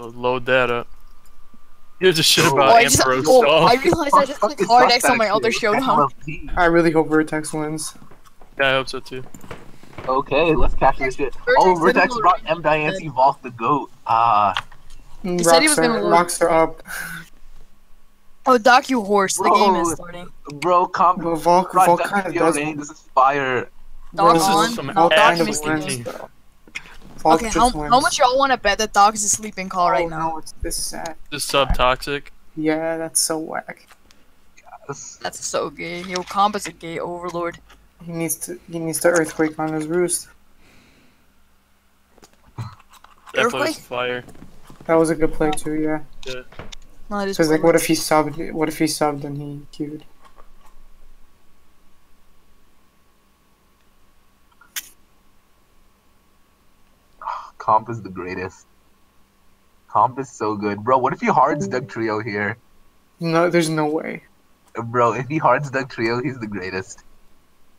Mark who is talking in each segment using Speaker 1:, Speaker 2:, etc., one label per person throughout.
Speaker 1: Load that up. Here's a shit
Speaker 2: Oh,
Speaker 1: about
Speaker 3: I, just, oh,
Speaker 1: stuff.
Speaker 3: I realized I just clicked hard X on my other showdown.
Speaker 2: I really hope Vertex wins.
Speaker 1: Yeah, I hope so too.
Speaker 4: Okay, let's catch this shit.
Speaker 3: Vertex
Speaker 4: Oh, Vertex brought. M. Diancie Vault the GOAT. Ah,
Speaker 3: He said he was gonna
Speaker 2: Rockstar,
Speaker 3: load-
Speaker 2: Rockstar up.
Speaker 3: Oh, Docu Horse, the game is starting.
Speaker 4: bro, comp.
Speaker 2: But Volk, Volk kind of does.
Speaker 4: This is fire.
Speaker 3: Dog
Speaker 1: This is some
Speaker 2: Volk kind of
Speaker 1: ass
Speaker 3: Dog
Speaker 2: wins.
Speaker 1: Team.
Speaker 2: though. Volk
Speaker 3: Okay, how, how much y'all want to bet that Dog is a sleeping call right
Speaker 2: oh,
Speaker 3: now?
Speaker 2: No, it's this sad.
Speaker 1: Just sub toxic.
Speaker 2: Yeah, that's so whack.
Speaker 4: This-
Speaker 3: That's so gay. Yo, Comp is a gay overlord.
Speaker 2: He needs to. He needs to earthquake on his roost.
Speaker 1: That play was
Speaker 3: Earthquake?
Speaker 1: fire.
Speaker 2: That was a good play too. Yeah.
Speaker 3: No, it is
Speaker 2: Because like, what if he subbed? What if he subbed and he queued?
Speaker 4: Comp is the greatest. Comp is so good, bro. What if he hards Dugtrio here,
Speaker 2: No, there's no way.
Speaker 4: bro? If he hards Dugtrio, he's the greatest.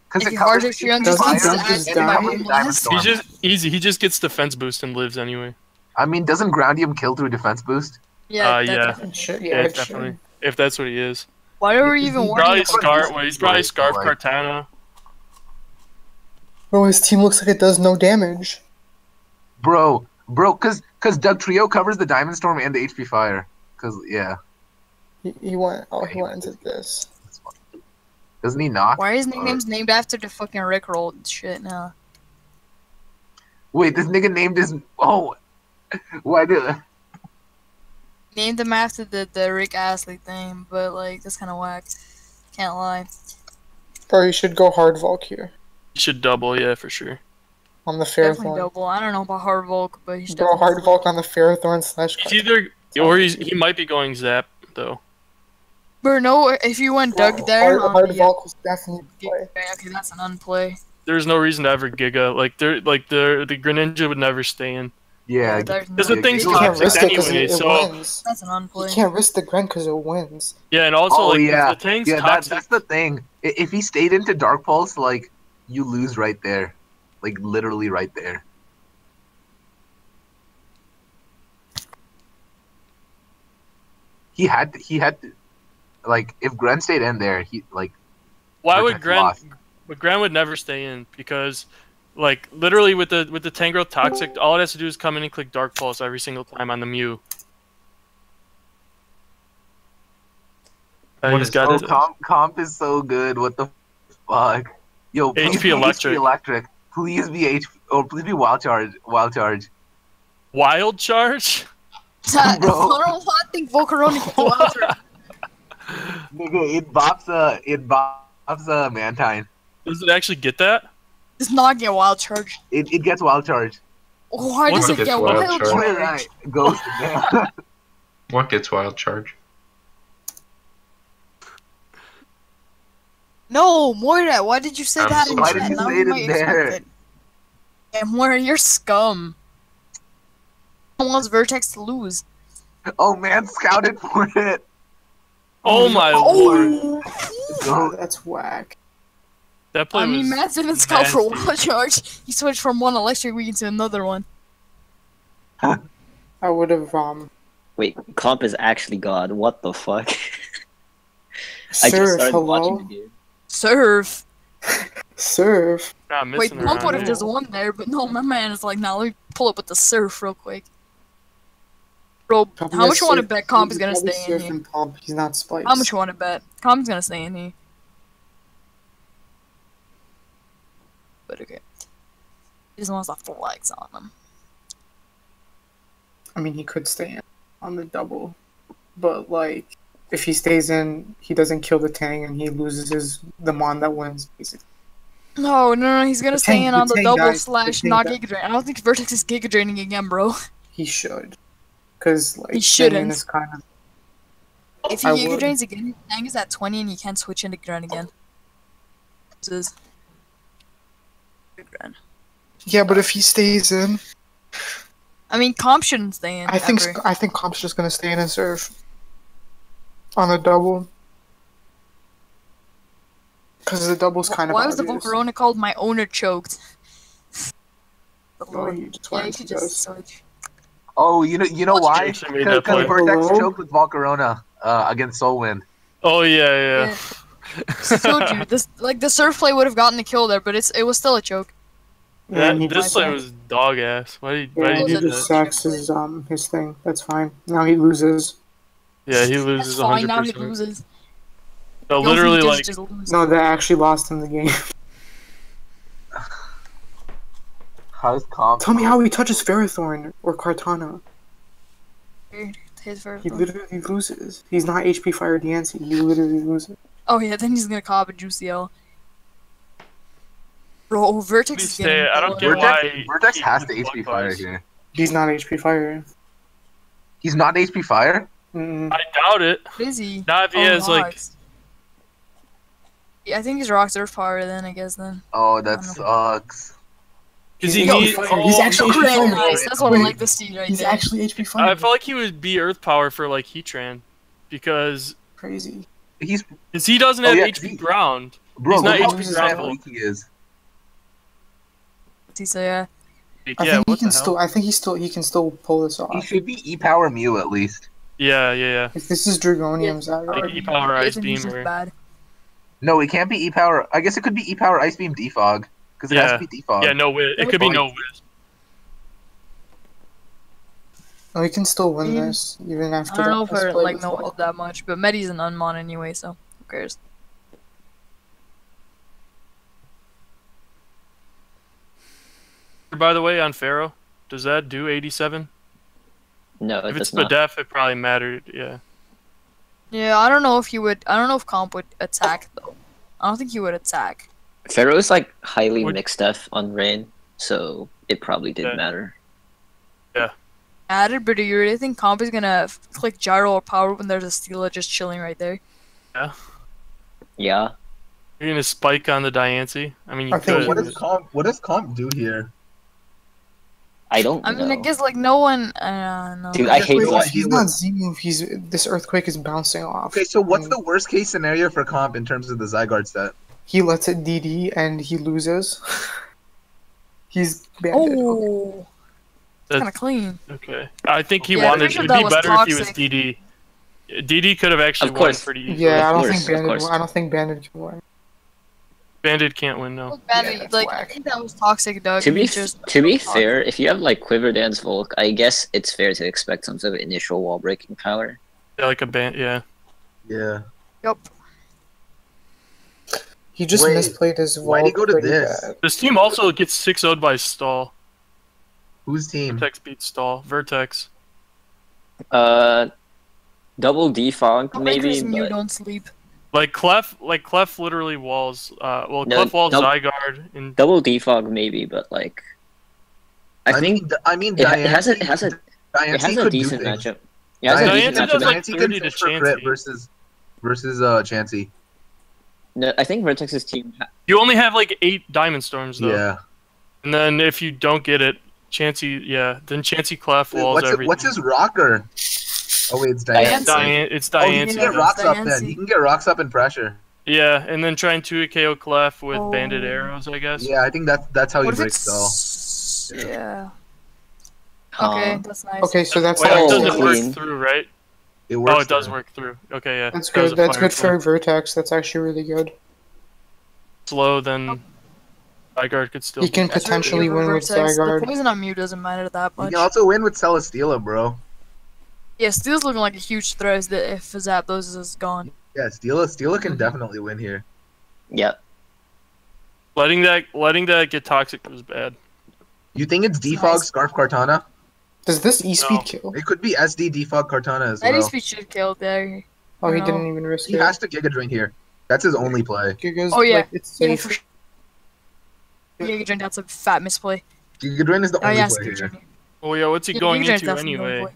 Speaker 4: Because
Speaker 3: If he hards Dugtrio and
Speaker 2: just
Speaker 4: fire
Speaker 2: to
Speaker 4: and
Speaker 2: add
Speaker 4: it covers Diamond
Speaker 3: Blast.
Speaker 4: Storm.
Speaker 1: He just easy. He just gets defense boost and lives anyway.
Speaker 4: I mean, doesn't Groundium kill through defense boost?
Speaker 3: Yeah,
Speaker 1: Uh, yeah.
Speaker 3: definitely-
Speaker 2: should,
Speaker 1: Yeah,
Speaker 2: yeah,
Speaker 1: definitely.
Speaker 2: should.
Speaker 1: If that's what he is.
Speaker 3: Why are we even
Speaker 2: He's
Speaker 3: worrying
Speaker 1: Probably
Speaker 3: about
Speaker 1: scarf. Well, he's probably scarf Kartana.
Speaker 2: Bro, his team looks like it does no damage.
Speaker 4: Bro, bro, because cause Dugtrio covers the Diamond Storm and the HP Fire. Because, yeah.
Speaker 2: He, he went. Oh, he went into this.
Speaker 4: Doesn't he not?
Speaker 3: Why are his nicknames named after the fucking Rickroll and shit now?
Speaker 4: Wait, this nigga named his. Oh. Why did.
Speaker 3: Named them after the, the Rick Astley thing, but like, that's kind of whack. Can't lie.
Speaker 2: Bro, you should go hard Volk here
Speaker 1: You should double. Yeah, for sure.
Speaker 2: On the fair
Speaker 3: Definitely
Speaker 2: thorn.
Speaker 3: double. I don't know about Hard Volk, but he's
Speaker 2: Bro,
Speaker 3: definitely
Speaker 2: hard Volk on the fair thorn slash.
Speaker 1: He's either or he's he might be going zap though.
Speaker 3: Bro, no, if you went Doug there,
Speaker 2: Hard,
Speaker 3: on
Speaker 2: hard
Speaker 3: the,
Speaker 2: Volk was definitely play.
Speaker 3: Okay, okay, that's an unplay.
Speaker 1: There's no reason to ever giga. Like there, like the the Greninja would never stay in.
Speaker 4: Yeah.
Speaker 1: Because
Speaker 3: no-
Speaker 1: the thing's
Speaker 2: can't
Speaker 1: toxic
Speaker 2: risk it because
Speaker 1: anyway,
Speaker 2: it, it
Speaker 1: so-
Speaker 2: wins.
Speaker 3: That's an
Speaker 2: You
Speaker 3: unplay.
Speaker 2: can't risk the Gren because it wins.
Speaker 1: Yeah, and also
Speaker 4: Oh,
Speaker 1: like
Speaker 4: yeah.
Speaker 1: the thing's
Speaker 4: Yeah, that, that's the thing. If he stayed into Dark Pulse, like, you lose right there. Like, literally right there. He had to, he had to, like, if Gren stayed in there, he, like,
Speaker 1: Why would Gren?
Speaker 4: Lost.
Speaker 1: But Gren would never stay in because, like, literally with the with the Tangrowth toxic, all it has to do is come in and click Dark Pulse every single time on the Mew. Uh,
Speaker 5: What
Speaker 1: got
Speaker 4: oh, comp, comp is so good. What the fuck? Yo, please
Speaker 1: HP electric.
Speaker 4: HP electric. Please be H, or please be wild charge. Wild charge.
Speaker 1: Wild Charge.
Speaker 3: I
Speaker 4: Bro.
Speaker 3: think Volcarona can do Ultra.
Speaker 4: Nigga, it bops a, it bops uh, a Mantine.
Speaker 1: Does it actually get that?
Speaker 3: Does not get wild charge.
Speaker 4: It, it gets wild charge.
Speaker 3: Why
Speaker 1: What
Speaker 3: does it
Speaker 5: gets
Speaker 3: get
Speaker 5: wild
Speaker 3: wild
Speaker 5: charge?
Speaker 3: charge?
Speaker 4: Right, Ghost.
Speaker 5: What gets wild charge?
Speaker 3: No, Moira, why did you say
Speaker 5: I'm
Speaker 3: that in
Speaker 5: sorry.
Speaker 3: chat?
Speaker 5: Why did
Speaker 4: you say it
Speaker 3: might
Speaker 4: in there?
Speaker 3: expect it. Yeah, Moira, you're scum. I wants Vertex to lose.
Speaker 4: oh man, scouted for it.
Speaker 1: Oh my lord!
Speaker 3: Oh!
Speaker 2: Oh, that's whack.
Speaker 1: That play
Speaker 3: I mean,
Speaker 1: was
Speaker 3: Matt didn't scout for
Speaker 1: nasty.
Speaker 3: wild charge. He switched from one electric weed to another one.
Speaker 2: I would have um
Speaker 6: Wait, Comp is actually God. What the fuck? I just
Speaker 2: serve.
Speaker 6: started watching
Speaker 2: Hello,
Speaker 6: the game.
Speaker 3: Serve.
Speaker 2: serve.
Speaker 1: not
Speaker 3: Wait,
Speaker 1: missing
Speaker 3: Pump would have just won there, but no, my man is like, now let me pull up with the surf real quick. Bro,
Speaker 2: Probably
Speaker 3: how much you want to bet Comp is gonna stay in here?
Speaker 2: and pump. He's not spiked.
Speaker 3: How much you want to bet? Comp's gonna stay in here. But okay. He just wants to flex on him.
Speaker 2: I mean, he could stay in on the double, but like, if he stays in, he doesn't kill the Tang and he loses his the Mon that wins. Basically,
Speaker 3: No, no, no, he's gonna
Speaker 2: The
Speaker 3: stay
Speaker 2: tank-
Speaker 3: in on the
Speaker 2: tank
Speaker 3: double.
Speaker 2: The
Speaker 3: slash
Speaker 2: tank
Speaker 3: not. Giga Drain. I don't think Vertex is Giga Draining again, bro.
Speaker 2: he should, because like
Speaker 3: He shouldn't.
Speaker 2: is kind of
Speaker 3: If he
Speaker 2: I
Speaker 3: Giga
Speaker 2: would.
Speaker 3: Drains again, Tang is at 20 and he can't switch into Drain again. This is. Drain.
Speaker 2: yeah. But if he stays in,
Speaker 3: I mean, Comp shouldn't stay in.
Speaker 2: I think. I think Comp's just gonna stay in and serve on the double. Because the double's kind of
Speaker 3: Why was the
Speaker 2: obvious.
Speaker 3: Volcarona called my owner choked?
Speaker 2: Oh,
Speaker 3: Lord.
Speaker 2: just
Speaker 3: Yeah, you should just switch.
Speaker 4: Oh, you know, you know why?
Speaker 1: Jason made that
Speaker 4: Because
Speaker 1: point.
Speaker 4: Vertex
Speaker 2: Hello?
Speaker 4: choked with Volcarona uh, against Soulwind.
Speaker 1: Oh yeah, yeah.
Speaker 3: Told you this like the surf play would have gotten the kill there, but it's it was still a choke.
Speaker 1: That,
Speaker 2: and he
Speaker 1: this play was dog ass. Why did, why did
Speaker 2: he
Speaker 1: you do
Speaker 2: just
Speaker 1: that?
Speaker 2: sacks his um his thing. That's fine. Now he loses.
Speaker 1: Yeah, he
Speaker 3: That's
Speaker 1: loses
Speaker 3: fine.
Speaker 1: 100.
Speaker 3: Now he loses.
Speaker 1: No,
Speaker 3: He
Speaker 1: literally
Speaker 3: just-
Speaker 1: like
Speaker 3: just lose.
Speaker 2: No, they actually lost him the game.
Speaker 4: How's comp?
Speaker 2: Tell me how he touches Ferrothorn or Kartana.
Speaker 3: His first
Speaker 2: He literally loses. He's not HP Fire Diancie. He literally loses.
Speaker 3: Oh yeah, then he's gonna cop a juicy L. Bro, Vertex
Speaker 1: Please
Speaker 3: is
Speaker 1: stay.
Speaker 3: getting
Speaker 1: I don't get
Speaker 3: blown.
Speaker 1: why-
Speaker 4: Vertex, Vertex has
Speaker 1: would
Speaker 4: to HP Fire here.
Speaker 2: He's not HP Fire.
Speaker 4: He's not HP Fire?
Speaker 2: Mm,
Speaker 1: I doubt it.
Speaker 3: Is he?
Speaker 1: Not if he
Speaker 3: Oh,
Speaker 1: has like.
Speaker 3: Yeah, I think he's Rock Surf Power then, I guess then.
Speaker 4: Oh, that
Speaker 3: I don't
Speaker 4: sucks.
Speaker 1: because
Speaker 2: He's
Speaker 1: he
Speaker 2: HP
Speaker 1: needs.
Speaker 2: Fire. He's
Speaker 1: oh,
Speaker 2: actually HP Fire.
Speaker 3: nice. That's what I
Speaker 2: Wait,
Speaker 3: like to see right
Speaker 2: He's
Speaker 3: there.
Speaker 2: actually HP Fire.
Speaker 1: I felt like he would be Earth Power for like Heatran, because
Speaker 2: crazy.
Speaker 4: He's
Speaker 1: because he doesn't
Speaker 4: Oh,
Speaker 1: have
Speaker 4: yeah,
Speaker 1: HP
Speaker 4: he-
Speaker 1: ground.
Speaker 4: bro.
Speaker 1: He's not
Speaker 4: look
Speaker 2: HP
Speaker 1: Ground.
Speaker 4: he is.
Speaker 3: So yeah,
Speaker 1: Like,
Speaker 2: I
Speaker 1: yeah,
Speaker 2: think he can still. I think he still. He can still pull this off.
Speaker 4: He should be E Power Mew at least.
Speaker 1: Yeah, yeah, yeah.
Speaker 2: If this is Dragonium's
Speaker 3: Yeah.
Speaker 1: Like E Power Ice Beam or
Speaker 3: bad.
Speaker 4: No, it can't be E Power. I guess it could be E Power Ice Beam Defog because it has to be Defog.
Speaker 1: yeah, no whiz. It could be no whiz.
Speaker 2: No, he can still win
Speaker 3: Mm.
Speaker 2: this even
Speaker 3: I
Speaker 2: after
Speaker 3: don't know
Speaker 2: that
Speaker 3: if I like
Speaker 2: with
Speaker 3: know that much, but Medi's an unmon anyway, so who cares?
Speaker 1: By the way, on Pharaoh, does that do 87?
Speaker 6: No, it
Speaker 1: If it's
Speaker 6: does not.
Speaker 1: Spadef, it probably mattered. Yeah.
Speaker 3: Yeah, I don't know if he would. I don't know if Comp would attack though. I don't think he would attack.
Speaker 6: Pharaoh is like highly
Speaker 1: Would-
Speaker 6: mixed F on Rain, so it probably didn't matter. Yeah.
Speaker 3: Added, but do you really think Comp is gonna click gyro or power when there's a Steela just chilling right there?
Speaker 6: Yeah. Yeah.
Speaker 1: You're gonna spike on the Diancie. I mean, you
Speaker 2: I think
Speaker 1: could.
Speaker 2: what does
Speaker 4: comp? What does comp do here?
Speaker 6: I don't
Speaker 3: I mean,
Speaker 6: know.
Speaker 3: I guess like no one. Uh, no.
Speaker 6: Dude, I hate
Speaker 2: Wait,
Speaker 6: what-
Speaker 2: he's not Z move. He's this earthquake is bouncing off.
Speaker 4: Okay, so what's
Speaker 2: And
Speaker 4: the worst case scenario for comp in terms of the Zygarde set?
Speaker 2: He lets it DD and he loses. he's banded.
Speaker 3: Oh,
Speaker 1: That's-
Speaker 3: kind of clean.
Speaker 1: Okay. I think he
Speaker 3: Yeah,
Speaker 1: wanted.
Speaker 3: pretty sure
Speaker 1: It'd be
Speaker 3: was
Speaker 1: better if he was. DD. DD could have actually
Speaker 6: Of
Speaker 1: won
Speaker 6: course.
Speaker 1: pretty easily.
Speaker 2: Yeah, I don't
Speaker 6: course,
Speaker 2: think
Speaker 6: of
Speaker 2: banded. I don't think banded can win.
Speaker 1: Bandit can't win no.
Speaker 3: Look, Bandit,
Speaker 2: Yeah, that's
Speaker 3: like I think that was toxic, Doug.
Speaker 6: to be
Speaker 3: just
Speaker 6: to be
Speaker 3: toxic.
Speaker 6: fair, if you have like Quiver Dance Volk, I guess it's fair to expect some sort of initial wall breaking power.
Speaker 1: Yeah, like a band. Yeah.
Speaker 4: Yeah.
Speaker 3: Yep.
Speaker 2: He just
Speaker 4: Wait,
Speaker 2: misplayed his wall.
Speaker 4: why'd he go to this?
Speaker 2: bad.
Speaker 1: This team also gets 6 0'd by Stall.
Speaker 4: Whose team?
Speaker 1: Vertex beats Stall. Vertex.
Speaker 6: Uh, double defog maybe,
Speaker 3: make you don't sleep.
Speaker 1: Like Clef, like Clef literally walls. Uh, well,
Speaker 6: No,
Speaker 1: Clef walls
Speaker 6: no.
Speaker 1: Zygarde and
Speaker 6: double defog maybe, but like, I, think
Speaker 4: mean, I mean,
Speaker 6: it, ha- it has a it has a it has a
Speaker 4: could do
Speaker 6: decent
Speaker 4: things.
Speaker 6: matchup. It has a
Speaker 1: Diancie
Speaker 6: decent
Speaker 1: does
Speaker 6: matchup.
Speaker 1: like
Speaker 4: Diancie
Speaker 1: 30 to
Speaker 4: crit
Speaker 1: Chansey.
Speaker 4: versus versus uh Chansey.
Speaker 6: No, I think Vertex's team. Ha-
Speaker 1: you only have like eight Diamond Storms though.
Speaker 4: Yeah.
Speaker 1: And then if you don't get it, Chansey, yeah, then Chansey Clef
Speaker 4: Wait,
Speaker 1: walls
Speaker 4: what's, it,
Speaker 1: everything.
Speaker 4: what's his rocker? Oh wait, it's
Speaker 3: Diancie.
Speaker 4: Diancie.
Speaker 1: Dian- it's
Speaker 4: Oh, he
Speaker 1: Diancie.
Speaker 4: can get rocks up then.
Speaker 3: Diancie.
Speaker 4: He can get rocks up in pressure.
Speaker 1: Yeah, and then try and 2 KO Clef with
Speaker 3: Oh.
Speaker 1: banded arrows, I guess.
Speaker 4: Yeah, I think that's that's how he
Speaker 3: What if
Speaker 4: breaks Cell.
Speaker 3: it's yeah? Okay,
Speaker 6: Um,
Speaker 3: that's nice.
Speaker 2: Okay, so that's
Speaker 1: Wait,
Speaker 6: Oh,
Speaker 1: it doesn't work through, right?
Speaker 4: It works.
Speaker 1: Oh, it does
Speaker 4: there.
Speaker 1: work through. Okay, yeah.
Speaker 2: that's good.
Speaker 1: a
Speaker 2: That's good
Speaker 1: Firefly.
Speaker 2: for Vertex. That's actually really good.
Speaker 1: slow, then Zygarde could still.
Speaker 2: He can potentially win with
Speaker 3: Vertex. The
Speaker 2: Zygarde.
Speaker 3: poison on Mew doesn't matter that
Speaker 4: You
Speaker 3: much.
Speaker 4: can also win with Celesteela, bro.
Speaker 3: Yeah, Steel's looking like a huge threat is that if Zapdos is gone.
Speaker 4: Yeah, Steela, Steela
Speaker 3: Mm-hmm.
Speaker 4: can definitely win here.
Speaker 6: Yep.
Speaker 1: letting that letting that get toxic was bad.
Speaker 4: You think it's
Speaker 3: That's
Speaker 4: Defog
Speaker 3: nice.
Speaker 4: Scarf Kartana?
Speaker 2: Does this E speed
Speaker 1: No.
Speaker 2: kill?
Speaker 4: It could be SD Defog Kartana as
Speaker 3: That
Speaker 4: well.
Speaker 3: is speed should kill there.
Speaker 2: Oh, he didn't even risk
Speaker 4: He
Speaker 2: it.
Speaker 4: He has to Giga Drain here. That's his only play.
Speaker 2: Giga's,
Speaker 3: Oh, yeah.
Speaker 2: like, it's
Speaker 3: Yeah,
Speaker 2: safe.
Speaker 3: for sure. Yeah, Giga that's a fat misplay.
Speaker 4: Giga Drain is the
Speaker 3: Oh
Speaker 4: only
Speaker 3: yes,
Speaker 4: play
Speaker 3: Giga
Speaker 4: here.
Speaker 3: Drain.
Speaker 1: Oh yeah, what's he
Speaker 3: Yeah,
Speaker 1: going
Speaker 3: Giga
Speaker 1: into anyway?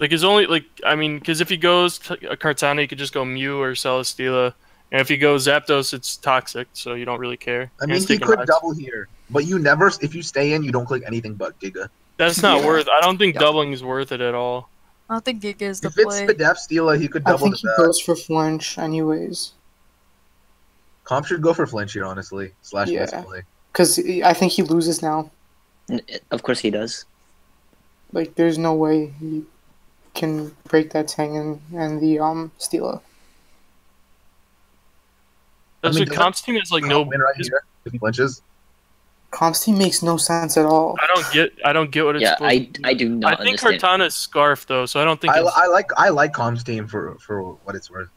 Speaker 3: Only
Speaker 1: Like his only like I mean, because if he goes to a Kartana, he could just go Mew or Celesteela, and if he goes Zapdos, it's toxic, so you don't really care.
Speaker 4: I mean, he could
Speaker 1: rocks.
Speaker 4: double here, but you never. If you stay in, you don't click anything but Giga.
Speaker 1: That's not
Speaker 2: Yeah.
Speaker 1: worth. I don't think
Speaker 4: Yeah.
Speaker 1: doubling is worth it at all.
Speaker 3: I don't think Giga is the
Speaker 4: If it's
Speaker 3: play.
Speaker 4: Spadef Steela, he could double.
Speaker 2: I think
Speaker 4: to
Speaker 2: he
Speaker 4: that.
Speaker 2: goes for flinch anyways.
Speaker 4: Comp should go for flinch here, honestly. Slash
Speaker 2: Yeah.
Speaker 4: misplay.
Speaker 2: Because I think he loses now.
Speaker 6: Of course he does.
Speaker 2: Like, there's no way you can break that Tang and, and the um Steela.
Speaker 1: That's
Speaker 4: mean,
Speaker 1: what
Speaker 4: doesn't-
Speaker 1: Comp's team is like no.
Speaker 4: win right here if he flinches.
Speaker 2: Comp's team makes no sense at all.
Speaker 1: I don't get. I don't get what it's.
Speaker 6: Yeah, I,
Speaker 1: to do.
Speaker 6: I do not
Speaker 1: I think
Speaker 6: understand.
Speaker 1: Kartana's scarf though, so I don't think.
Speaker 4: I, I like I like Com's team for for what it's worth.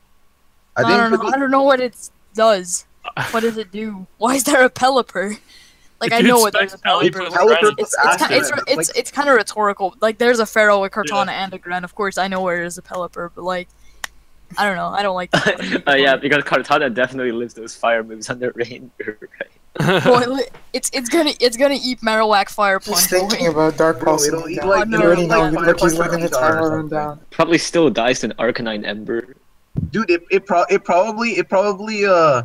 Speaker 4: I
Speaker 3: I,
Speaker 4: think
Speaker 3: don't know.
Speaker 4: the-
Speaker 3: I don't know what it does. What does it do? Why is there a Pelipper? Like I know what there's a
Speaker 1: Pelipper
Speaker 3: Pelipper.
Speaker 1: was
Speaker 3: Like,
Speaker 4: Pelipper
Speaker 3: it's it's it's, it's, it's, it's kind of rhetorical. Like there's a Pharaoh with Kartana and a Gren. Of course, I know where there's a Pelipper, but like, I don't know. I don't like. that.
Speaker 6: uh, yeah, because Kartana definitely lives those fire moves under Ranger, right?
Speaker 3: Boy, li- it's it's gonna it's gonna eat Marowak Fire
Speaker 2: Just
Speaker 3: Punch.
Speaker 2: thinking about Dark
Speaker 4: Bro,
Speaker 2: Pulse.
Speaker 4: it'll eat
Speaker 2: down.
Speaker 4: like-
Speaker 3: no,
Speaker 2: already know.
Speaker 3: like
Speaker 2: You
Speaker 4: Fire
Speaker 2: look, he's letting the
Speaker 4: on each other or
Speaker 2: timer down.
Speaker 6: Probably still dies to an Arcanine Ember.
Speaker 4: dude, it it, pro- it probably it probably uh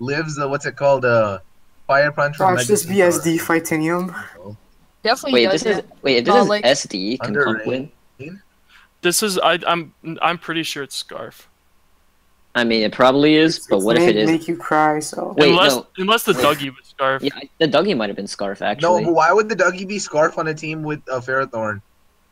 Speaker 4: lives uh, what's it called uh fire punch from
Speaker 2: Watch this
Speaker 4: Mega
Speaker 2: BSD Fightinium.
Speaker 3: Definitely
Speaker 6: Wait, this is
Speaker 3: that.
Speaker 6: wait. This
Speaker 3: No,
Speaker 6: is
Speaker 3: like-
Speaker 6: SD, can
Speaker 4: Under rain.
Speaker 6: win?
Speaker 1: this is. I, I'm. I'm pretty sure it's scarf.
Speaker 6: I mean, it probably is, but what if
Speaker 2: make,
Speaker 6: it is?
Speaker 2: Make you cry. So
Speaker 6: Wait,
Speaker 1: unless
Speaker 6: no.
Speaker 1: unless the
Speaker 6: Wait.
Speaker 1: Dougie was scarf.
Speaker 6: Yeah, the Dougie might have been Scarf
Speaker 4: No,
Speaker 6: actually.
Speaker 4: but why would the Dougie be scarf on a team with uh, Ferrothorn?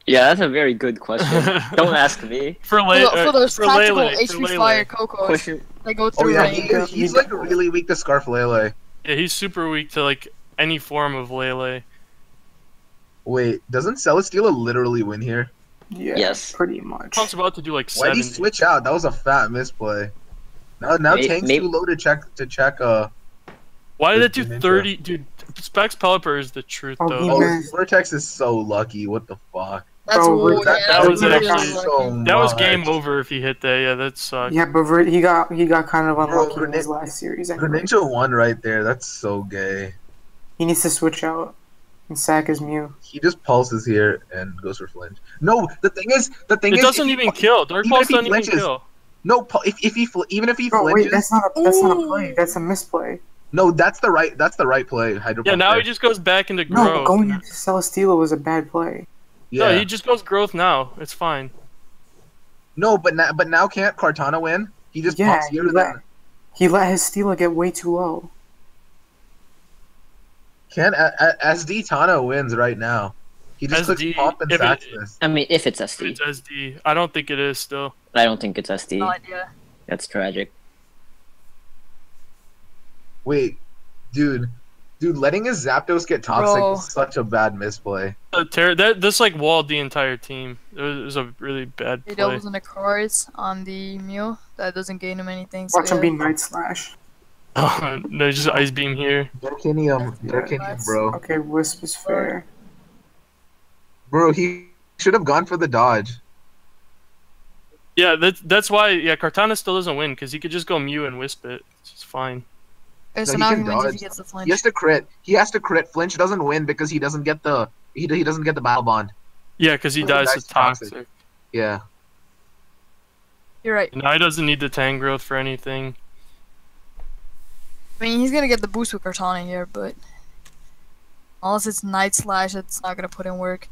Speaker 6: Yeah, that's a very good question. Don't ask me.
Speaker 1: for
Speaker 3: For, for those
Speaker 1: for
Speaker 3: tactical
Speaker 1: Lele, for
Speaker 3: HP
Speaker 1: Lele.
Speaker 3: Fire Cocos, they go through.
Speaker 4: Oh
Speaker 3: through
Speaker 4: yeah, he, he's like really weak to Scarf Lele.
Speaker 1: Yeah, he's super weak to like any form of Lele.
Speaker 4: Wait, doesn't Celesteela literally win here?
Speaker 2: yeah,
Speaker 6: Yes.
Speaker 2: pretty much.
Speaker 1: Comp's about to do like
Speaker 4: Why did he switch out? That was a fat misplay. Now now
Speaker 6: May-
Speaker 4: Tank's
Speaker 6: may-
Speaker 4: too low to check to check uh
Speaker 1: Why did it do thirty? Dude, Specs Pelipper is the truth
Speaker 2: Oh,
Speaker 1: though.
Speaker 4: Oh
Speaker 2: missed.
Speaker 4: Vertex is so lucky. What the fuck?
Speaker 3: That's
Speaker 2: Bro,
Speaker 3: wo-
Speaker 2: that-
Speaker 3: yeah,
Speaker 1: that was
Speaker 3: really
Speaker 1: actually
Speaker 4: so
Speaker 1: that was game over if he hit that. Yeah, that sucked.
Speaker 2: Yeah, but he got he got kind of unlucky in his last series. Anyway.
Speaker 4: Greninja won right there. That's so gay.
Speaker 2: He needs to switch out and sack his Mew.
Speaker 4: He just pulses here and goes for flinch. No, the thing is, the thing
Speaker 1: It
Speaker 4: is,
Speaker 1: doesn't
Speaker 4: if he
Speaker 1: even kill. Dark
Speaker 4: even
Speaker 1: Pulse
Speaker 4: if he
Speaker 1: doesn't even
Speaker 4: flinches-
Speaker 1: kill.
Speaker 4: No, if, if he fl- even if he
Speaker 2: Bro,
Speaker 4: flinches,
Speaker 2: wait, that's not a that's not a play. That's a misplay.
Speaker 4: no, that's the right that's the right play. Hydro
Speaker 1: Yeah,
Speaker 4: Pump
Speaker 1: now he just goes back into
Speaker 2: No,
Speaker 1: growth.
Speaker 2: but going into Celesteela was a bad play.
Speaker 4: Yeah.
Speaker 1: No, he just goes growth now. It's fine.
Speaker 4: No, but now but now can't Kartana win? He just
Speaker 2: Yeah,
Speaker 4: pumps
Speaker 2: he
Speaker 4: here
Speaker 2: let,
Speaker 4: then.
Speaker 2: he let his Steela get way too low.
Speaker 4: Can a- a- SD Tana wins right now? He just
Speaker 1: SD
Speaker 4: clicks pump and
Speaker 1: if it-
Speaker 4: sacks this.
Speaker 6: I mean, if it's SD,
Speaker 1: It's SD. I don't think it is still.
Speaker 6: I don't think it's SD.
Speaker 3: No idea.
Speaker 6: That's tragic.
Speaker 4: Wait, dude, dude, letting his Zapdos get toxic
Speaker 3: Bro.
Speaker 4: was such a bad misplay.
Speaker 1: Uh, ter- that this like walled the entire team. It was, it was a really bad
Speaker 3: He
Speaker 1: play.
Speaker 3: doubles in the cards on the Mew. That doesn't gain him anything. So
Speaker 2: Watch him
Speaker 3: yeah.
Speaker 2: be Night Slash.
Speaker 1: Oh, no, just ice beam here.
Speaker 4: Darkinium,
Speaker 2: Yeah,
Speaker 4: Darkinium, bro.
Speaker 2: Okay, Wisp is fair.
Speaker 4: Bro, he should have gone for the dodge.
Speaker 1: Yeah, that's that's why. Yeah, Kartana still doesn't win because he could just go Mew and Wisp it. It's fine.
Speaker 3: Okay, so
Speaker 4: No, he
Speaker 3: now
Speaker 4: can
Speaker 3: if
Speaker 4: dodge.
Speaker 3: he gets the flinch.
Speaker 4: He has to crit. He has to crit. Flinch doesn't win because he doesn't get the he, he doesn't get the battle bond.
Speaker 1: Yeah, because he
Speaker 4: Oh,
Speaker 1: dies to toxic.
Speaker 4: toxic. Yeah.
Speaker 3: You're right.
Speaker 1: Now he doesn't need the Tangrowth for anything.
Speaker 3: I mean, he's gonna get the boost with Kartana here, but unless it's Night Slash, it's not gonna put in work.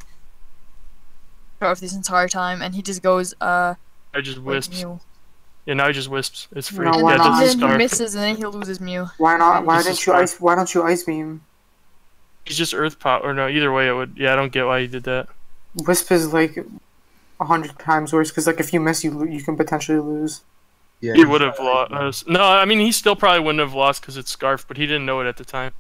Speaker 3: Off this entire time, and he just goes uh
Speaker 1: I just
Speaker 3: with
Speaker 1: wisps.
Speaker 3: Mew.
Speaker 1: Yeah, now he just wisps. It's free.
Speaker 2: No, why
Speaker 1: yeah,
Speaker 3: then,
Speaker 2: not?
Speaker 1: this
Speaker 3: then he
Speaker 1: Scarf.
Speaker 3: misses, and then he loses Mew.
Speaker 2: Why not? Why
Speaker 1: This
Speaker 2: didn't you ice? Why don't you Ice Beam?
Speaker 1: He's just Earth Power. Or no, either way it would. Yeah, I don't get why he did that.
Speaker 2: Wisp is like a hundred times worse because like if you miss, you you can potentially lose.
Speaker 4: Yeah.
Speaker 1: He would have lost. Uh, no, I mean he still probably wouldn't have lost because it's Scarf, but he didn't know it at the time.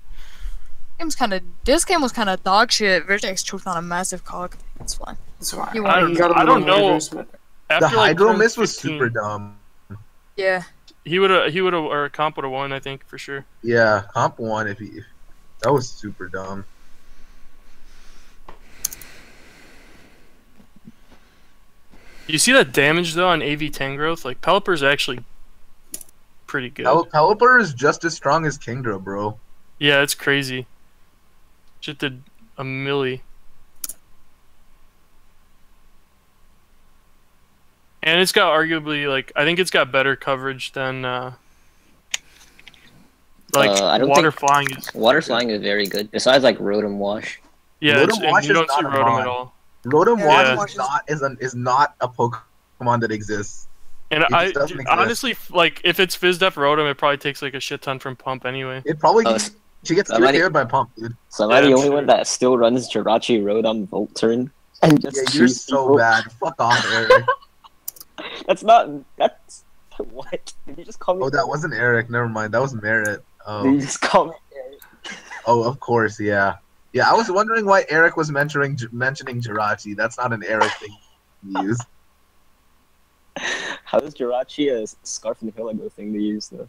Speaker 3: Game's kind of this game was kind of dog shit. Vertex choked on a massive cock. It's fine.
Speaker 2: It's fine.
Speaker 3: You
Speaker 1: I
Speaker 2: He
Speaker 1: don't-
Speaker 2: got a
Speaker 1: I don't know. After,
Speaker 4: The
Speaker 1: like,
Speaker 4: Hydro
Speaker 1: turn
Speaker 4: miss was super dumb.
Speaker 3: Yeah.
Speaker 1: He would have. He would have. Or Comp would have won. I think for sure.
Speaker 4: Yeah, comp one if he if, that was super dumb.
Speaker 1: You see that damage though on AV Tangrowth? Like Pelipper's actually pretty good.
Speaker 4: Pel- Pelipper is just as strong as Kingdra, bro.
Speaker 1: Yeah, it's crazy. Just did a milli. And it's got arguably like I think it's got better coverage than uh like
Speaker 6: Uh, I don't
Speaker 1: water
Speaker 6: think-
Speaker 1: flying is
Speaker 6: Water flying is very good. Besides like Rotom Wash.
Speaker 1: yeah,
Speaker 4: Rotom Wash
Speaker 1: you
Speaker 4: is
Speaker 1: don't see
Speaker 4: not a
Speaker 1: Rotom at all.
Speaker 4: Rotom
Speaker 3: Yeah.
Speaker 4: Wash is not is, an, is not a Pokemon that exists.
Speaker 1: And
Speaker 4: It
Speaker 1: I dude,
Speaker 4: exist.
Speaker 1: honestly like if it's Fizdef Rotom, it probably takes like a shit ton from Pump anyway.
Speaker 4: It probably
Speaker 6: Oh,
Speaker 4: she gets
Speaker 6: somebody-
Speaker 4: irritated by Pump, dude.
Speaker 6: So am I
Speaker 1: Yeah,
Speaker 6: the
Speaker 1: I'm
Speaker 6: only
Speaker 1: sure.
Speaker 6: one that still runs Jirachi Rotom Volt Turn? and just
Speaker 4: Yeah, you're
Speaker 6: choose
Speaker 4: so
Speaker 6: people.
Speaker 4: bad. Fuck off, Eric.
Speaker 6: That's not. That's what? Did you just call me?
Speaker 4: Oh, that wasn't Eric. Never mind. That was Merit. Oh.
Speaker 6: Did you
Speaker 4: Oh,
Speaker 6: just call me? Eric?
Speaker 4: oh, of course, yeah. Yeah, I was wondering why Eric was mentioning mentioning Jirachi. That's not an Eric thing to use.
Speaker 6: How is Jirachi a scarf and Hiligo thing to use though?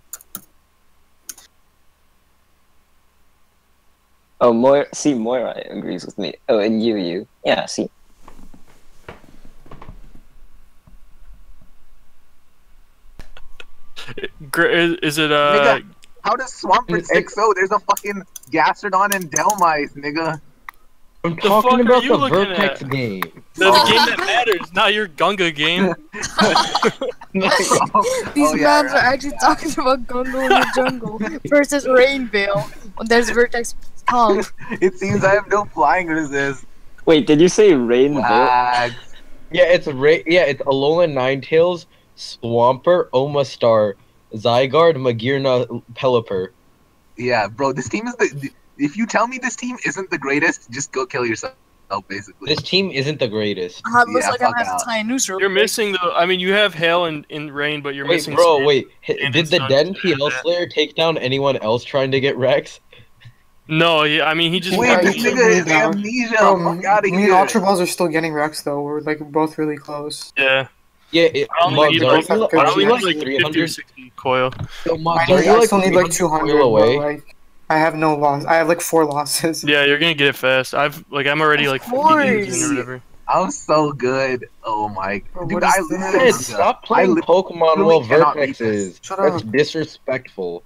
Speaker 6: Oh, Moira. See, Moira agrees with me. Oh, and you, you. Yeah, see.
Speaker 1: Is, is it uh?
Speaker 4: Nigga. How does Swampert
Speaker 7: And-
Speaker 4: 6 0? There's a fucking Gastrodon and Dhelmise, nigga.
Speaker 7: I'm
Speaker 1: The
Speaker 7: talking
Speaker 1: fuck are
Speaker 7: about
Speaker 1: you
Speaker 7: the
Speaker 1: looking
Speaker 7: Vertex
Speaker 1: at?
Speaker 7: game.
Speaker 1: The, the game that matters, not your Gunga game.
Speaker 3: These
Speaker 4: Oh, yeah,
Speaker 3: mans
Speaker 4: right.
Speaker 3: are actually talking about Gunga in the jungle versus Rainvale. When there's Vertex Pump.
Speaker 4: It seems I have no flying resist.
Speaker 6: Wait, did you say Rain Veil?
Speaker 4: Lag.
Speaker 7: Yeah, it's Ra- yeah, it's Alolan Ninetales, Swampert, Omastar, Zygarde, Magearna, Pelipper.
Speaker 4: Yeah, bro, this team is the. If you tell me this team isn't the greatest, just go kill yourself, basically.
Speaker 7: This team isn't the greatest.
Speaker 3: Ah, it looks
Speaker 4: Yeah,
Speaker 3: like I'm
Speaker 4: fuck
Speaker 3: have
Speaker 4: out.
Speaker 3: to tie a noose real
Speaker 1: You're missing the. I mean, you have hail and, and rain, but you're
Speaker 7: Wait,
Speaker 1: missing.
Speaker 7: bro,
Speaker 1: Sand.
Speaker 7: wait. h- Did the Den PL Slayer take down anyone else trying to get Rex?
Speaker 1: No, yeah, I mean he just.
Speaker 4: Wait, this nigga is
Speaker 2: do that.
Speaker 4: amnesia.
Speaker 2: Bro,
Speaker 4: Fuck out of
Speaker 2: me and
Speaker 4: here.
Speaker 2: Ultraballz are still getting Rex though. We're like both really close.
Speaker 1: Yeah,
Speaker 7: Yeah, it,
Speaker 1: I only
Speaker 7: Mugs,
Speaker 1: need
Speaker 7: are
Speaker 1: like,
Speaker 7: you,
Speaker 2: I
Speaker 1: I only
Speaker 7: you
Speaker 1: need
Speaker 7: like
Speaker 1: like 50 or
Speaker 7: 300?
Speaker 1: 60 coil.
Speaker 7: So, Mugs,
Speaker 2: I,
Speaker 7: are
Speaker 2: need, I
Speaker 7: like
Speaker 2: still need like 200,
Speaker 7: coil away?
Speaker 2: like I have no loss. I have like four losses.
Speaker 1: Yeah, you're gonna get it fast. I've like I'm already
Speaker 3: Of
Speaker 1: like 50 games or whatever.
Speaker 4: I'm so good. Oh my.
Speaker 2: Bro,
Speaker 4: Dude, I
Speaker 2: this?
Speaker 4: literally-
Speaker 7: stop playing
Speaker 4: li-
Speaker 7: Pokemon
Speaker 4: literally
Speaker 7: while
Speaker 4: cannot
Speaker 7: Vertex
Speaker 4: beat this.
Speaker 7: is.
Speaker 2: Shut
Speaker 7: That's
Speaker 2: up.
Speaker 7: disrespectful.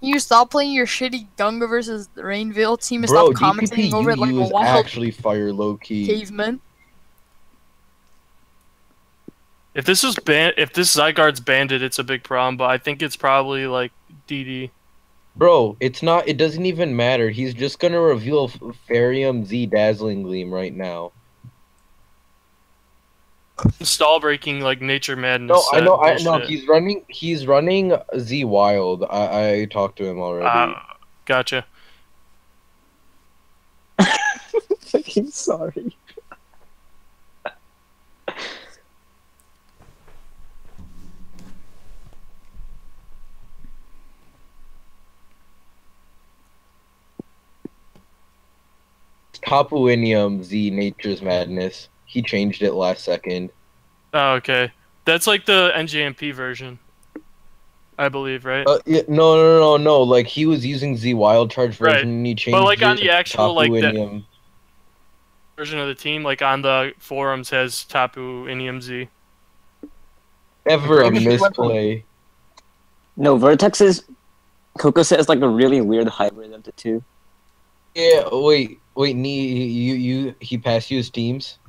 Speaker 3: You stop playing your shitty Gunga versus Rainville team and
Speaker 7: Bro,
Speaker 3: stop commenting over it like
Speaker 7: DPPU
Speaker 3: a wild
Speaker 7: actually fire low key.
Speaker 3: caveman.
Speaker 1: If this is ban, if this Zygarde's banded, it's a big problem. But I think it's probably like DD.
Speaker 7: Bro, it's not. It doesn't even matter. He's just gonna reveal F- Fairium Z Dazzling Gleam right now.
Speaker 1: Stall breaking like nature madness.
Speaker 7: No, I know. I know. He's running. He's running Z Wild. I, I talked to him already.
Speaker 1: Uh, gotcha.
Speaker 6: Fucking sorry.
Speaker 7: Tapu Inium Z Nature's Madness. He changed it last second.
Speaker 1: Oh, okay. That's like the NJMP version. I believe, right?
Speaker 7: Uh, yeah, no, no, no, no. Like he was using Z Wild Charge version,
Speaker 1: Right.
Speaker 7: and he changed.
Speaker 1: like, on the actual, like,
Speaker 7: Tapu
Speaker 1: that-
Speaker 7: Inium.
Speaker 1: version of the team, like on the forums, has Tapunium Z.
Speaker 7: Ever a
Speaker 4: Maybe he went-
Speaker 7: misplay.
Speaker 6: No, Vertex is. Koko says like a really weird hybrid of the two.
Speaker 7: Yeah. Wait. Wait. Nee, you you he passed you his teams.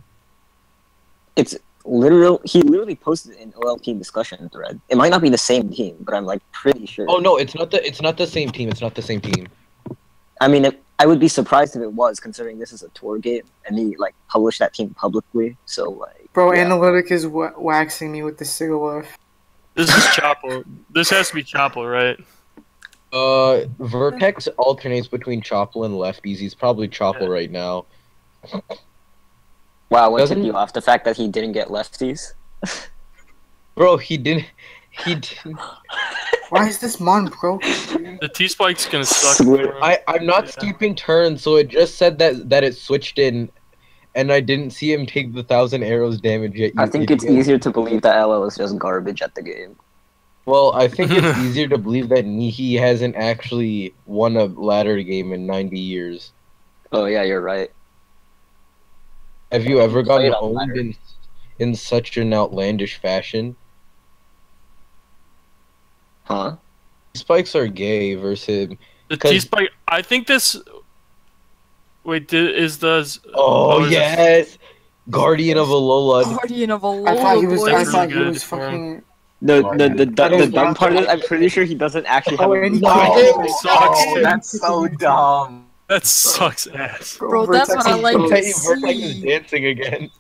Speaker 6: It's literal. He literally posted an OLP discussion thread. It might not be the same team, but I'm like pretty sure.
Speaker 7: Oh no, it's not the it's not the same team. It's not the same team.
Speaker 6: I mean, it, I would be surprised if it was, considering this is a tour game and he like published that team publicly. So like,
Speaker 2: Bro,
Speaker 6: yeah.
Speaker 2: Analytic is wa- waxing me with the Sigalef.
Speaker 1: This is Chopper. this has to be Chopper, right?
Speaker 7: Uh, Vertex alternates between Chople and lefties. He's probably
Speaker 1: Chople
Speaker 7: right now.
Speaker 6: wow, what
Speaker 7: Doesn't-
Speaker 6: took you off the fact that he didn't get lefties?
Speaker 7: Bro, he didn't. He didn't.
Speaker 2: Why is this mon broken?
Speaker 1: The T Spike's gonna suck.
Speaker 6: Swear.
Speaker 1: for him.
Speaker 7: I I'm not
Speaker 1: Yeah.
Speaker 7: skipping turns, so it just said that that it switched in, and I didn't see him take the thousand arrows damage yet.
Speaker 6: I
Speaker 7: you
Speaker 6: think it's easier to believe that LL is just garbage at the game.
Speaker 7: Well, I think it's easier to believe that Nihi hasn't actually won a ladder game in 90 years.
Speaker 6: Oh yeah, you're right.
Speaker 7: Have you ever gotten owned in in such an outlandish fashion?
Speaker 6: Huh?
Speaker 7: Spikes are gay versus him.
Speaker 1: The T Spike. I think this. Wait, di- is the.
Speaker 7: Oh, oh,
Speaker 1: is it-
Speaker 7: yes, Guardian of Alola.
Speaker 3: Guardian of a
Speaker 2: I thought he was.
Speaker 3: boy.
Speaker 2: I thought
Speaker 1: really
Speaker 2: he was
Speaker 1: good him.
Speaker 2: fucking.
Speaker 6: The
Speaker 4: Oh,
Speaker 6: the
Speaker 4: yeah.
Speaker 6: the, the, dumb
Speaker 2: wild.
Speaker 6: part is I'm pretty sure he doesn't actually oh, have
Speaker 2: Oh,
Speaker 6: a
Speaker 2: and
Speaker 7: Oh,
Speaker 1: sucks,
Speaker 4: Oh,
Speaker 1: dude.
Speaker 4: that's so dumb.
Speaker 1: That sucks ass.
Speaker 3: Bro, that's what I like
Speaker 2: is-
Speaker 3: to
Speaker 7: Bet you Vertex is dancing again.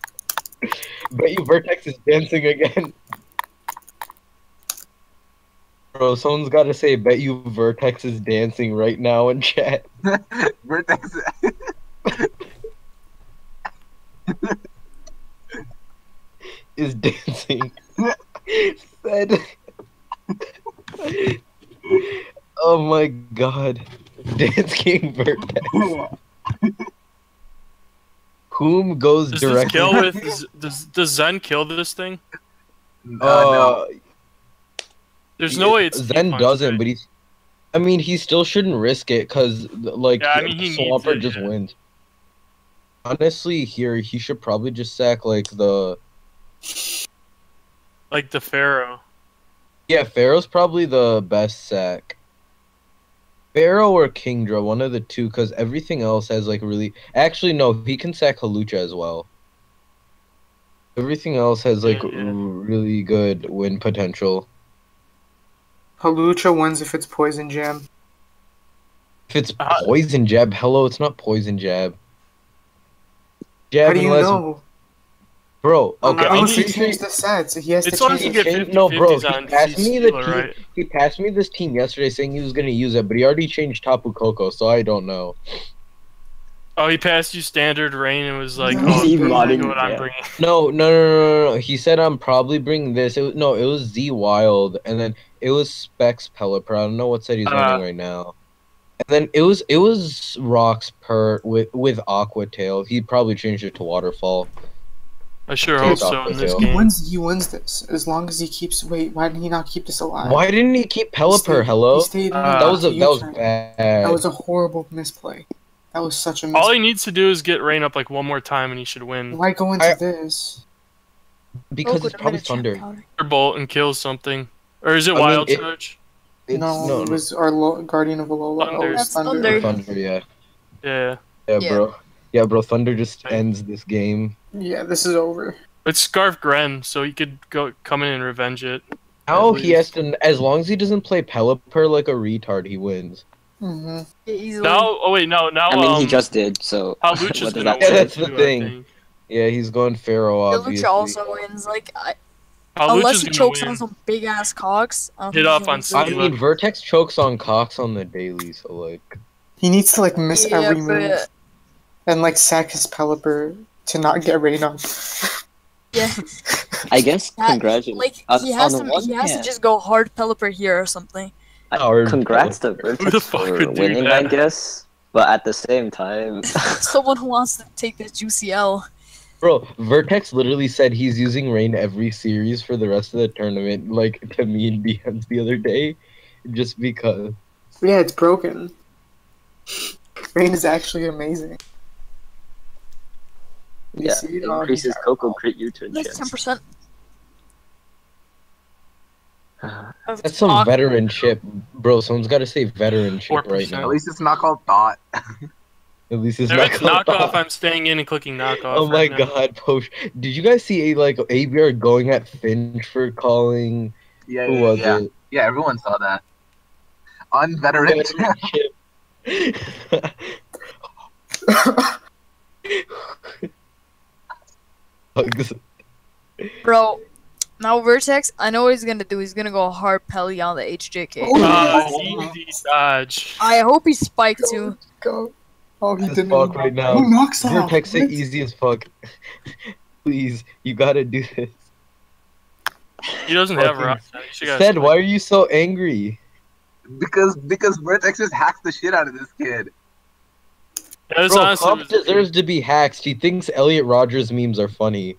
Speaker 7: Bet you Vertex is dancing again. Bro, someone's got to say, bet you Vertex is dancing right now in chat.
Speaker 4: Vertex.
Speaker 7: is dancing. Said. oh my god. Dance King Vertex. Whom goes
Speaker 1: Does this
Speaker 7: directly?
Speaker 1: kill with? Does, does does Zen kill this thing?
Speaker 4: Uh, no.
Speaker 1: There's no way it's
Speaker 7: Zen doesn't,
Speaker 1: right?
Speaker 7: but he's. I mean, he still shouldn't risk it because, like,
Speaker 1: Yeah, I mean, he
Speaker 7: Swamper just
Speaker 1: yeah.
Speaker 7: wins. Honestly, here he should probably just sack like the.
Speaker 1: Like the Pharaoh.
Speaker 7: Yeah, Pharaoh's probably the best sack. Pharaoh or Kingdra, one of the two, because everything else has like really. Actually, no, he can sack Hawlucha as well. Everything else has like
Speaker 1: Yeah, yeah.
Speaker 7: really good win potential.
Speaker 2: Hawlucha wins if it's poison jam.
Speaker 7: If it's
Speaker 1: Uh,
Speaker 7: poison jab, hello, it's not poison jab. Jab
Speaker 2: How do you
Speaker 7: unless,
Speaker 2: know?
Speaker 7: Bro. Okay,
Speaker 1: I mean,
Speaker 7: I'm
Speaker 2: he
Speaker 7: pretty sure
Speaker 2: changed the sets. He has
Speaker 1: It's
Speaker 2: to
Speaker 1: long
Speaker 2: change the
Speaker 1: get 50
Speaker 7: no, bro, he passed me the team.
Speaker 1: right?
Speaker 7: he passed me this team yesterday saying he was gonna use it, but he already changed Tapu Koko, so I don't know.
Speaker 1: Oh, he passed you standard rain and was like,
Speaker 2: No,
Speaker 1: "Oh,
Speaker 6: he
Speaker 1: look
Speaker 6: modded
Speaker 1: what I'm bringing."
Speaker 7: No, no, no, no, no, no. He said I'm probably bringing this. It was, no, it was Z Wild, and then it was Specs Pelipper. I don't know what set he's
Speaker 1: Uh.
Speaker 7: running right now. And then it was it was Rocks per with with Aqua Tail. He probably changed it to Waterfall.
Speaker 1: I sure
Speaker 7: Take
Speaker 1: hope so in this
Speaker 7: tail.
Speaker 2: He wins. He wins this as long as he keeps. Wait, why didn't he not keep this alive?
Speaker 7: Why didn't he keep
Speaker 2: He
Speaker 7: Pelipper?
Speaker 2: stayed-
Speaker 7: Hello,
Speaker 2: He stayed
Speaker 1: Uh,
Speaker 7: that was a
Speaker 2: U
Speaker 7: that was bad.
Speaker 2: That was a horrible misplay. That was such a
Speaker 1: All he needs to do is get rain up like one more time, and he should win.
Speaker 2: Why go into
Speaker 7: I-
Speaker 2: this?
Speaker 7: because
Speaker 3: Goku
Speaker 7: it's probably
Speaker 3: made
Speaker 7: Thunder.
Speaker 3: counter.
Speaker 1: Or bolt and kill something, or is it
Speaker 7: I mean,
Speaker 1: wild
Speaker 7: it-
Speaker 1: charge?
Speaker 7: It's,
Speaker 2: no,
Speaker 7: no,
Speaker 2: it was our lo- guardian of Alola.
Speaker 1: Thunder.
Speaker 2: Oh,
Speaker 3: That's
Speaker 2: Thunder.
Speaker 3: Thunder.
Speaker 7: Thunder. Yeah,
Speaker 1: Yeah,
Speaker 7: yeah,
Speaker 3: Yeah.
Speaker 7: bro. Yeah, bro. Thunder just ends this game.
Speaker 2: Yeah, this is over.
Speaker 1: it's Scarf Gren, so he could go come in and revenge it.
Speaker 7: Now
Speaker 1: At
Speaker 7: he has to. As long as he doesn't play Pelipper like a retard, he wins.
Speaker 2: hmm
Speaker 3: easily.
Speaker 1: Now, oh wait, no, now
Speaker 6: I mean,
Speaker 1: um,
Speaker 6: he just did. So
Speaker 1: how
Speaker 6: what
Speaker 1: Lucha's gonna
Speaker 6: that
Speaker 1: win
Speaker 7: Yeah, that's the
Speaker 1: I
Speaker 7: thing. Yeah, he's going Pharaoh.
Speaker 3: Yeah,
Speaker 7: Obviously.
Speaker 3: Lucha also wins. Like, I,
Speaker 1: How
Speaker 3: unless
Speaker 1: Lucha's
Speaker 3: he chokes
Speaker 1: win.
Speaker 3: on some big ass cogs. I
Speaker 1: Hit off on
Speaker 3: wins
Speaker 7: I mean, Vertex chokes on Cox on the daily, so like.
Speaker 2: He needs to like miss
Speaker 3: Yeah,
Speaker 2: every move and like sack his Pelipper to not get rain on.
Speaker 3: yeah,
Speaker 6: I guess
Speaker 3: That-
Speaker 6: congratulations.
Speaker 3: like
Speaker 6: on,
Speaker 3: he has
Speaker 6: on
Speaker 3: to
Speaker 6: one
Speaker 3: he has to just go hard Pelipper here or something.
Speaker 6: I-
Speaker 7: Or-
Speaker 6: congrats to
Speaker 1: Who the
Speaker 6: Vertex for
Speaker 1: would do
Speaker 6: winning, I guess. But at the same time,
Speaker 3: Someone who wants to take this juicy L.
Speaker 7: Bro, Vertex literally said he's using Rain every series for the rest of the tournament, like to me and DMs the other day, just because.
Speaker 2: yeah, it's broken. Rain is actually amazing. You
Speaker 6: yeah,
Speaker 2: see it?
Speaker 6: Increases
Speaker 2: he's got it
Speaker 6: Coco
Speaker 2: all.
Speaker 6: crit U-turn
Speaker 3: That's ten
Speaker 6: chance.
Speaker 3: percent.
Speaker 7: That's some veteran shit, bro. Someone's got to say veteran shit right
Speaker 1: 4%.
Speaker 7: now.
Speaker 4: At least it's not called thought.
Speaker 7: At least it's
Speaker 1: If
Speaker 7: not
Speaker 1: it's
Speaker 7: called
Speaker 1: knockoff,
Speaker 7: off.
Speaker 1: I'm staying in and clicking knockoff.
Speaker 7: Oh my
Speaker 1: right now.
Speaker 7: god, Posh. Did you guys see a, like ABR going at Finch for calling
Speaker 4: Yeah,
Speaker 7: who
Speaker 4: yeah,
Speaker 7: was
Speaker 4: yeah.
Speaker 7: it?
Speaker 4: Yeah, everyone saw that. Unveteran.
Speaker 7: Veteran shit. Hugs.
Speaker 3: Bro, now Vertex, I know what he's gonna do. He's gonna go hard Pelly on the HJK.
Speaker 2: Oh,
Speaker 1: Uh,
Speaker 2: Oh.
Speaker 1: easy dodge.
Speaker 3: I hope he spiked too.
Speaker 2: Go. Oh, he didn't.
Speaker 7: fuck right now.
Speaker 2: Who knocks off?
Speaker 7: Vertex say easy as fuck. Please, you gotta do this.
Speaker 1: He doesn't have
Speaker 7: Fucking
Speaker 1: rock. He
Speaker 7: Said, why are you so angry?
Speaker 4: because because Vertex just hacked the shit out of this kid.
Speaker 1: That's
Speaker 7: Bro,
Speaker 1: honestly
Speaker 7: Pop deserves to be hacked. He thinks Elliot Rogers memes are funny.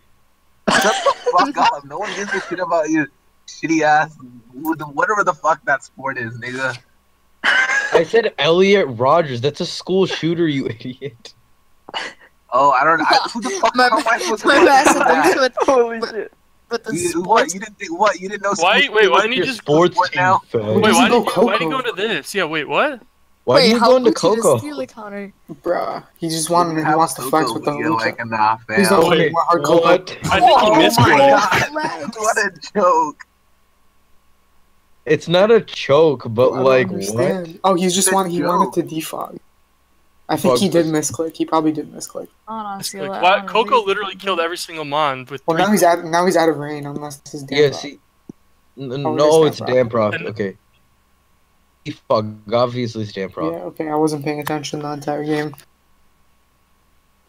Speaker 4: Shut the fuck up. No one gives a shit about your shitty ass whatever the fuck that sport is, nigga.
Speaker 7: I said Elliot Rogers. That's a school shooter, you idiot.
Speaker 4: Oh, I don't. I, who the fuck?
Speaker 3: My,
Speaker 4: how am I supposed to
Speaker 3: my
Speaker 4: know
Speaker 3: bad
Speaker 4: that?
Speaker 3: with,
Speaker 6: Holy
Speaker 3: But-
Speaker 6: shit.
Speaker 3: with the
Speaker 4: You, what? You didn't think what? You didn't know?
Speaker 1: Why- wait, why didn't you just
Speaker 7: sports
Speaker 4: sport
Speaker 7: team
Speaker 4: now?
Speaker 1: Wait,
Speaker 2: does
Speaker 1: why did, you, why did you go to this? Yeah, wait, what?
Speaker 7: Why
Speaker 3: Wait,
Speaker 7: are you
Speaker 3: how
Speaker 7: going to Koko?
Speaker 3: steal the counter?
Speaker 2: Bruh, he just wanted. He wants to flex with the Lucha.
Speaker 4: like, nah, fam.
Speaker 2: He's not
Speaker 7: Wait,
Speaker 2: more hard Koko.
Speaker 7: what?
Speaker 1: I think he
Speaker 4: Oh
Speaker 1: missed
Speaker 4: my god! What a joke!
Speaker 7: It's not a choke, but
Speaker 2: I don't
Speaker 7: like what?
Speaker 2: Oh, he's just wanted. He wanted to defog. I think he
Speaker 7: Fuck.
Speaker 2: did misclick. He probably did misclick.
Speaker 3: I don't
Speaker 1: It's
Speaker 3: see
Speaker 1: like, why,
Speaker 3: Koko
Speaker 1: literally killed every single mon with
Speaker 2: Well,
Speaker 1: three.
Speaker 2: now he's out. Now he's out of rain unless this is
Speaker 7: Yeah, see. N- n-
Speaker 2: Oh,
Speaker 7: no, it's
Speaker 2: Damprock.
Speaker 7: Damprock. Okay. He fuck. Obviously, it's
Speaker 2: Yeah. Okay. I wasn't paying attention the entire game.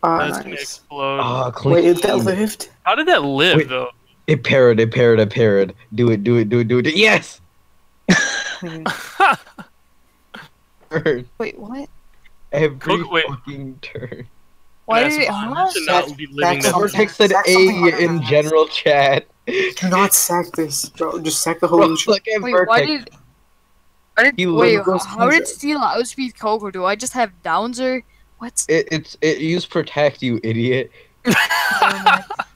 Speaker 2: Ah,
Speaker 1: That's gonna
Speaker 2: nice.
Speaker 1: explode.
Speaker 7: Ah.
Speaker 2: Wait, did that lived?
Speaker 1: How did that live
Speaker 7: Wait.
Speaker 1: though?
Speaker 7: It parried, it parried, it parried. Do it, do it, do it, do it. Yes!
Speaker 2: Hmm.
Speaker 7: Turn.
Speaker 3: Wait, what?
Speaker 7: Every
Speaker 1: Cook- wait.
Speaker 7: fucking turn.
Speaker 3: Why
Speaker 1: Yes,
Speaker 3: did it? Huh?
Speaker 1: you should not be living
Speaker 2: That's
Speaker 1: that.
Speaker 7: Vertex said A in general chat.
Speaker 2: Do not sack this, bro. Just sack the whole
Speaker 7: Bro,
Speaker 2: Lucian.
Speaker 7: look at
Speaker 3: Wait, why did? Why did
Speaker 7: He
Speaker 3: wait,
Speaker 2: goes
Speaker 3: how did
Speaker 2: hundred.
Speaker 3: Steel outspeed Koko? Do I just have Downser? What?
Speaker 7: It, it's it used protect you idiot.
Speaker 3: Never.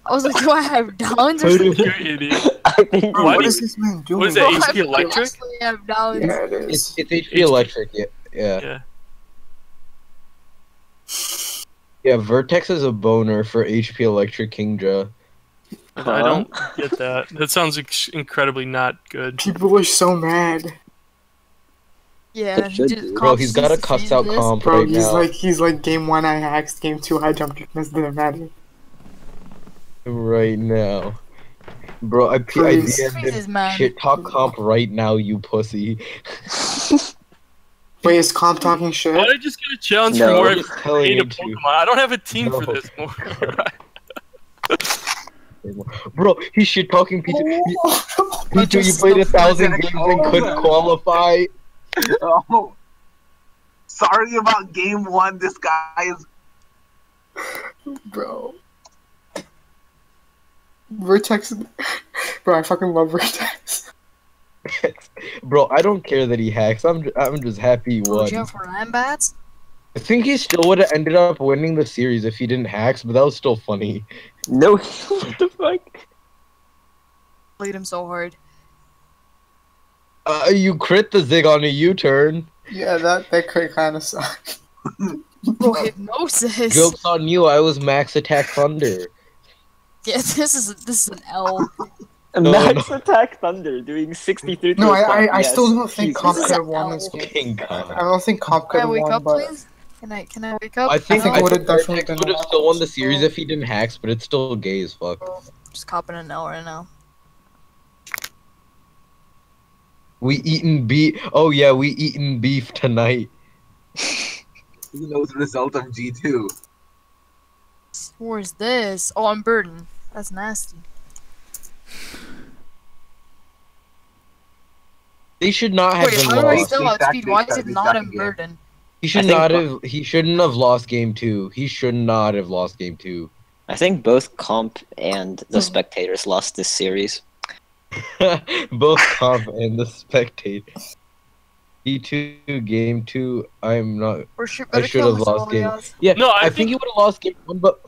Speaker 3: I was like, do I have Downser?
Speaker 1: You idiot.
Speaker 2: Bro,
Speaker 1: Why
Speaker 2: what
Speaker 1: do
Speaker 2: is this man doing?
Speaker 1: what is it, HP
Speaker 3: I
Speaker 1: Electric?
Speaker 3: actually have Downs.
Speaker 2: Yeah, it
Speaker 7: It's it's HP electric. Yeah, yeah.
Speaker 1: Yeah.
Speaker 7: Yeah, Vertex is a boner for HP electric Kingdra.
Speaker 1: I don't get that. That sounds incredibly not good.
Speaker 2: People are so mad,
Speaker 3: Yeah, just.
Speaker 7: Bro, he's got a
Speaker 3: Comp
Speaker 7: cuss
Speaker 3: sees
Speaker 7: out
Speaker 3: this.
Speaker 7: comp
Speaker 2: bro.
Speaker 7: right
Speaker 2: he's
Speaker 7: now.
Speaker 2: like he's like game one I hacked, game two high jump weakness didn't matter.
Speaker 7: right now. Bro, I,
Speaker 2: Please.
Speaker 7: DM'd
Speaker 3: Please,
Speaker 7: him. Shit, talk comp right now, you pussy.
Speaker 2: Wait, is comp talking shit?
Speaker 1: Why did I just get a challenge
Speaker 6: No.
Speaker 1: for more
Speaker 7: I'm just telling
Speaker 1: create a
Speaker 7: him to.
Speaker 1: I don't have a team for this more.
Speaker 7: Bro, he's shit talking P2. You,
Speaker 2: Oh,
Speaker 7: P2, you played a thousand games and couldn't qualify.
Speaker 4: Oh. Sorry about game one. This guy is.
Speaker 2: bro. Vertex, bro, I fucking love Vertex.
Speaker 7: Bro, I don't care that he hacks. I'm I'm just happy he oh, won.
Speaker 3: Watch out for Lambats.
Speaker 7: I think he still would have ended up winning the series if he didn't hacks, but that was still funny.
Speaker 6: no, what the fuck?
Speaker 3: Played him so hard.
Speaker 7: Uh, you crit the Zig on a U-turn.
Speaker 2: Yeah, that that could kind of suck.
Speaker 3: Bro, hypnosis.
Speaker 7: Jokes on you. I was Max Attack Thunder.
Speaker 3: Yeah, this is this is an L.
Speaker 7: No,
Speaker 6: Max Attack Thunder doing 63 to
Speaker 2: No, I
Speaker 6: yes.
Speaker 2: still don't think
Speaker 6: Jesus.
Speaker 2: comp could have won this game.
Speaker 7: King
Speaker 2: I don't think comp could
Speaker 3: Can I
Speaker 2: have
Speaker 3: wake
Speaker 2: won,
Speaker 3: up,
Speaker 2: but
Speaker 3: please? Can I can I wake up?
Speaker 7: I think
Speaker 2: think
Speaker 7: I
Speaker 2: would've
Speaker 7: think
Speaker 2: definitely been
Speaker 7: would have still won the series if he didn't hacks, but it's still gay as fuck.
Speaker 3: just copping an L right now.
Speaker 7: We eating beef. Oh yeah, we eating beef tonight.
Speaker 4: Who knows the result of G two?
Speaker 3: Where's this? Oh, I'm Burden. That's nasty.
Speaker 7: They should not have
Speaker 3: Wait,
Speaker 7: been
Speaker 3: how do
Speaker 7: lost.
Speaker 3: still
Speaker 4: Big
Speaker 3: outspeed?
Speaker 4: tactic,
Speaker 3: Why is it not
Speaker 4: tactic
Speaker 3: in
Speaker 4: game.
Speaker 3: Burden?
Speaker 7: He should not have. He shouldn't have lost game two. He should not have lost game two.
Speaker 6: I think both comp and the
Speaker 3: Hmm.
Speaker 6: spectators lost this series.
Speaker 7: Both comp and the spectator. E two game two. I'm not.
Speaker 3: Or should
Speaker 7: I should have lost game.
Speaker 3: Somalia.
Speaker 7: Yeah,
Speaker 1: No, I
Speaker 7: I, think,
Speaker 1: think-
Speaker 7: he would have lost game one, but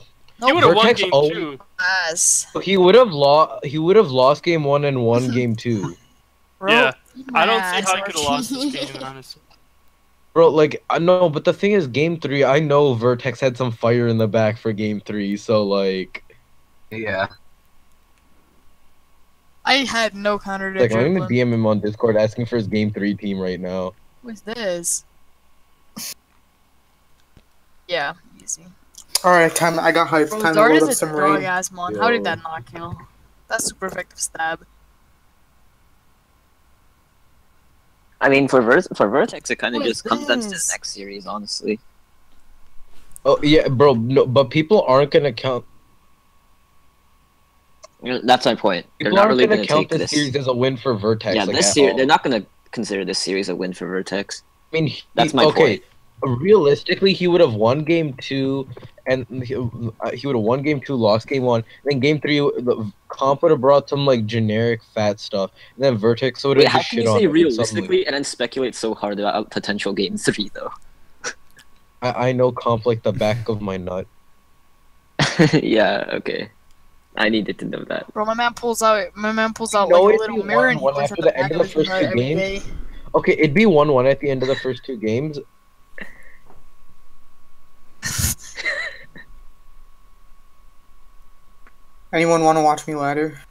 Speaker 1: he would have won game
Speaker 7: owned-
Speaker 1: two.
Speaker 3: Yes.
Speaker 7: he would have lost. He would have lost game one and won game two.
Speaker 3: Bro,
Speaker 1: Yeah, I don't see how he could have lost this
Speaker 3: Archie.
Speaker 1: game, honestly.
Speaker 7: Bro, like I know, but the thing is, game three. I know Vertex had some fire in the back for game three, so like,
Speaker 4: Yeah.
Speaker 3: I had no counter to
Speaker 7: like I'm gonna. DM him on Discord asking for his game three team right now.
Speaker 3: What's this? Yeah, easy.
Speaker 2: all right, time. I got hyped.
Speaker 3: Bro,
Speaker 2: Time to
Speaker 3: Dart
Speaker 2: load up
Speaker 3: is a
Speaker 2: some
Speaker 3: dog
Speaker 2: raid.
Speaker 3: ass mon. How did that not kill? That's super effective stab.
Speaker 6: I mean, for Ver- for Vertex, it kind of
Speaker 3: What
Speaker 6: just
Speaker 3: is
Speaker 6: comes down to the
Speaker 3: this?
Speaker 6: next series, honestly.
Speaker 7: Oh yeah, bro. No, but people aren't gonna count.
Speaker 6: That's my point. They're
Speaker 7: People
Speaker 6: not
Speaker 7: aren't
Speaker 6: really
Speaker 7: gonna count this
Speaker 6: this.
Speaker 7: series as a win for Vertex.
Speaker 6: yeah,
Speaker 7: like,
Speaker 6: this series, they're not going to consider this series a win for Vertex.
Speaker 7: I mean, he-
Speaker 6: That's my
Speaker 7: okay.
Speaker 6: point.
Speaker 7: Realistically, he would have won game two, and he, uh, he would have won game two, lost game one. Then game three, the comp would have brought some like generic fat stuff. And then Vertex would
Speaker 6: Wait,
Speaker 7: have
Speaker 6: how
Speaker 7: just
Speaker 6: can you say realistically and then speculate so hard about potential game three, though?
Speaker 7: I, I know comp like the back of my nut.
Speaker 6: yeah, okay. I needed to know that.
Speaker 3: Bro, my man pulls out. My man pulls out
Speaker 7: know
Speaker 3: like a little
Speaker 7: you
Speaker 3: mirror
Speaker 7: won
Speaker 3: and he
Speaker 7: one
Speaker 3: puts
Speaker 7: after the
Speaker 3: the
Speaker 7: end of
Speaker 3: of
Speaker 7: the first two games? Okay, it'd be one one at the end of the first two games.
Speaker 2: Anyone want to watch me ladder?